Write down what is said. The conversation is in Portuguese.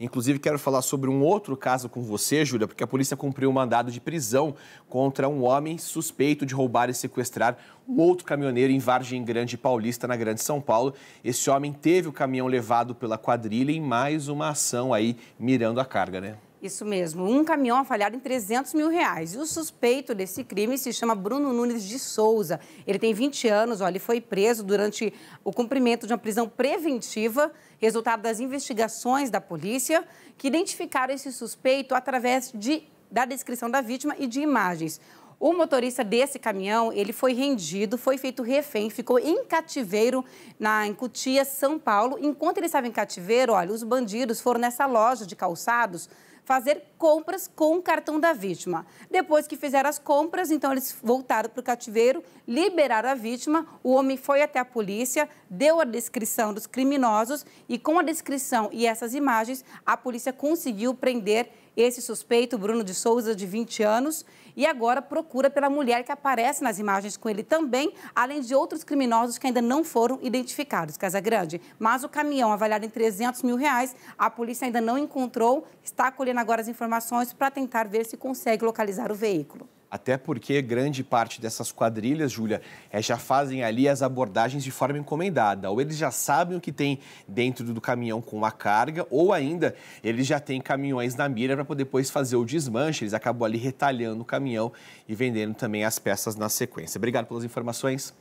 Inclusive, quero falar sobre um outro caso com você, Júlia, porque a polícia cumpriu um mandado de prisão contra um homem suspeito de roubar e sequestrar um outro caminhoneiro em Vargem Grande Paulista, na Grande São Paulo. Esse homem teve o caminhão levado pela quadrilha em mais uma ação aí mirando a carga, né? Isso mesmo, um caminhão avaliado em 300 mil reais. E o suspeito desse crime se chama Bruno Nunes de Souza. Ele tem 20 anos, ele foi preso durante o cumprimento de uma prisão preventiva, resultado das investigações da polícia, que identificaram esse suspeito através de, da descrição da vítima e de imagens. O motorista desse caminhão, ele foi rendido, foi feito refém, ficou em cativeiro na em Cutia, São Paulo. Enquanto ele estava em cativeiro, olha, os bandidos foram nessa loja de calçados fazer compras com o cartão da vítima. Depois que fizeram as compras, então eles voltaram para o cativeiro, liberaram a vítima, o homem foi até a polícia, deu a descrição dos criminosos e com a descrição e essas imagens, a polícia conseguiu prender esse suspeito, Bruno de Souza, de 20 anos, e agora procura pela mulher que aparece nas imagens com ele também, além de outros criminosos que ainda não foram identificados, Casa Grande. Mas o caminhão, avaliado em 300 mil reais, a polícia ainda não encontrou, está colhendo agora as informações para tentar ver se consegue localizar o veículo. Até porque grande parte dessas quadrilhas, Júlia, é, já fazem ali as abordagens de forma encomendada. Ou eles já sabem o que tem dentro do caminhão com a carga, ou ainda eles já têm caminhões na mira para depois fazer o desmanche. Eles acabam ali retalhando o caminhão e vendendo também as peças na sequência. Obrigado pelas informações.